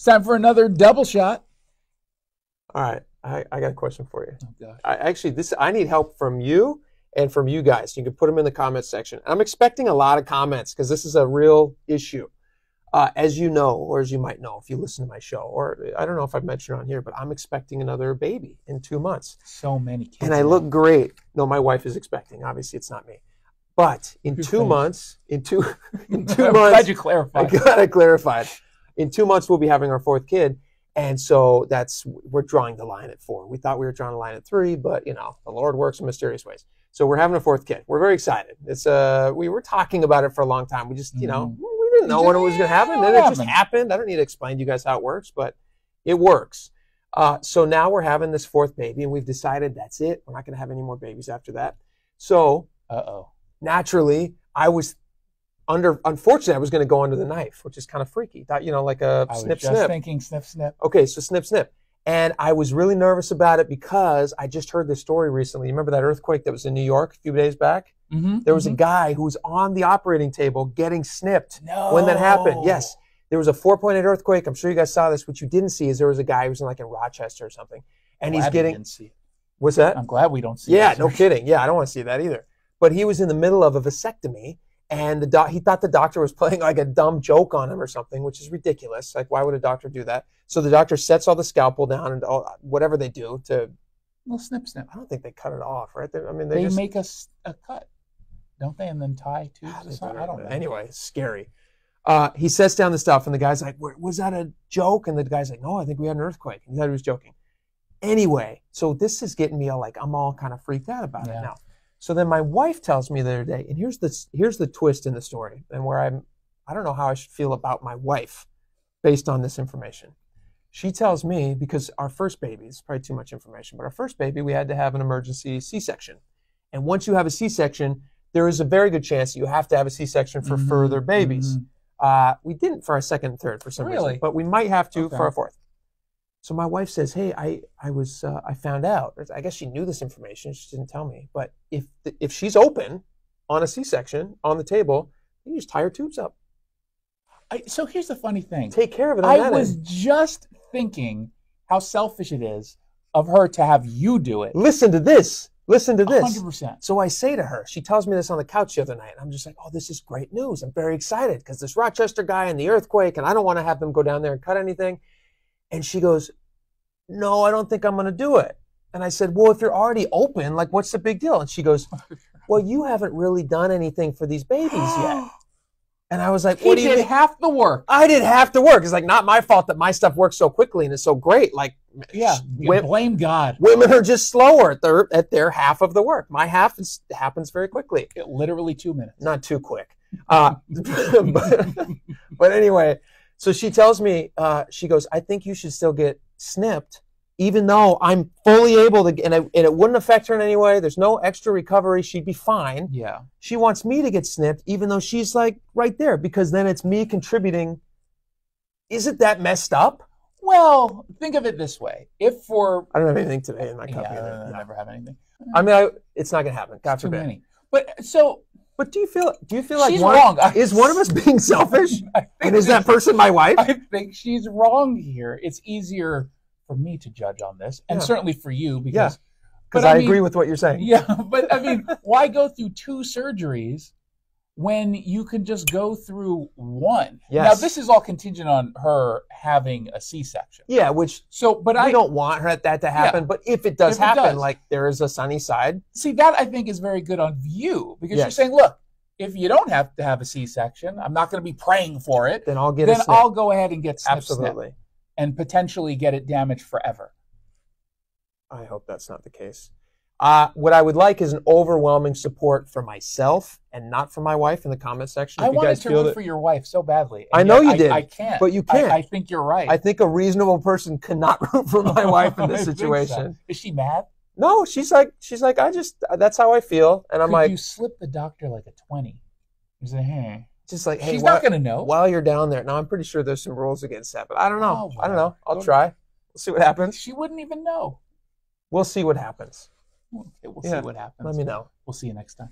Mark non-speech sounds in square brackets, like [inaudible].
It's time for another double shot. All right, I, I got a question for you. Oh gosh. I, actually, this I need help from you and from you guys. You can put them in the comments section. I'm expecting a lot of comments because this is a real issue. Uh, as you know, or as you might know if you listen to my show, or I don't know if I've mentioned it on here, but I'm expecting another baby in two months. So many kids. and I look great. No, my wife is expecting. Obviously, it's not me. But in two months, in two [laughs] in [laughs] two I'm glad you you I got it clarified. In two months, we'll be having our fourth kid, and so that's we're drawing the line at four. We thought we were drawing the line at three, but you know the Lord works in mysterious ways. So we're having a fourth kid. We're very excited. It's uh we were talking about it for a long time. We just you know Mhm. we didn't know when it was going to happen, and it just happened. I don't need to explain to you guys how it works, but it works. Uh, so now we're having this fourth baby, and we've decided that's it. We're not going to have any more babies after that. So Uh oh. naturally, I was under. Unfortunately, I was going to go under the knife, which is kind of freaky. That you know, like a I was snip just snip. thinking snip snip. Okay, so snip snip. And I was really nervous about it because I just heard this story recently. You remember that earthquake that was in New York a few days back? Mm-hmm. There was a guy who was on the operating table getting snipped no. when that happened. Yes, there was a 4.8 earthquake. I'm sure you guys saw this. What you didn't see is there was a guy who was in like in Rochester or something, and he's Glad we getting. didn't see it. What's that? I'm glad we don't see. It. Yeah, no kidding. Yeah, I don't want to see that either. But he was in the middle of a vasectomy, and the doc- he thought the doctor was playing like a dumb joke on him or something, which is ridiculous. Like, why would a doctor do that? So the doctor sets all the scalpel down and all, whatever they do to. Little snip snip. I don't think they cut it off, right? They, I mean, they, They just make us a cut, don't they? And then tie tubes. Ah, or they I don't know. Anyway, scary. Uh, he sets down the stuff, and the guy's like, "Was that a joke?" And the guy's like, "No, I think we had an earthquake." And he thought he was joking. Anyway, so this is getting me all like, I'm all kind of freaked out about Yeah. it now. So then my wife tells me the other day, and here's the here's the twist in the story, and where I'm, I don't know how I should feel about my wife, based on this information. She tells me because our first baby is probably too much information, but our first baby we had to have an emergency C-section, and once you have a C-section, there is a very good chance that you have to have a C-section for Mhm, further babies. mhm. Uh, we didn't for our second and third for some Really? reason, but we might have to Okay. for our fourth. So my wife says, "Hey, I I was uh, I found out. I guess she knew this information. She didn't tell me. But if if she's open on a C-section on the table, you just tie her tubes up. I, so here's the funny thing. Take care of it. I was end. just thinking how selfish it is of her to have you do it. Listen to this. Listen to this. 100%. So I say to her, she tells me this on the couch the other night. And I'm just like, oh, this is great news. I'm very excited because this Rochester guy and the earthquake, and I don't want to have them go down there and cut anything. And she goes, no, I don't think I'm going to do it. And I said, well, if you're already open, like, what's the big deal? And she goes, well, you haven't really done anything for these babies yet. [gasps] And I was like, he what do you did mean? half the work. I did have to work. It's like not my fault that my stuff works so quickly and is so great. Like, Yeah. blame God. women are just slower at their at their half of the work. My half is, happens very quickly Literally two minutes. not too quick. Uh, [laughs] but, but anyway, so she tells me, uh, she goes, I think you should still get snipped, even though I'm fully able to, and, I, and it wouldn't affect her in any way. There's no extra recovery. She'd be fine. Yeah. She wants me to get snipped, even though she's like right there, because then it's me contributing. Isn't that messed up? Well, think of it this way. If for I don't have anything today in my yeah, cup. I either. No. never have anything. I mean, I, it's not gonna happen. God forbid. many. But so But do you feel? Do you feel like she's one, wrong. Is one of us being [laughs] selfish? And is that person my wife? I think she's wrong here. It's easier for me to judge on this, and Yeah. certainly for you because Because but I I, mean- agree with what you're saying. yeah. [laughs] But I mean, why go through two surgeries when you can just go through one? Now this is all contingent on her having a C-section. Yeah, which So, but I don't want her that to happen. But if it does If it happen, does. like there is a sunny side. see that I think is very good on you because you're saying, look, if you don't have to have a C-section, I'm not going to be praying for it. Then I'll get Then snip. I'll go ahead and get snip, snip, Absolutely. and potentially get it damaged forever. I hope that's not the case. Uh, what I would like is an overwhelming support for myself and not for my wife in the comment section. I wanted to root that, for your wife so badly. I know you did, I, can't. but you can't. I, think you're right. I think a reasonable person cannot [laughs] root for my [laughs] wife in this think so. situation. Is she mad? No, she's like, she's like, I just, that's how I feel, and I'm Could like, you slip the doctor like a twenty? You say, hey, just like, hey, she's why- not going to know. while you're down there. Now I'm pretty sure there's some rules against that, but I don't know. Oh, I don't know. I'll well. try. We'll see what happens. She wouldn't even know. We'll see what happens. Okay, we'll Yeah, see what happens. Let me know. We'll see you next time.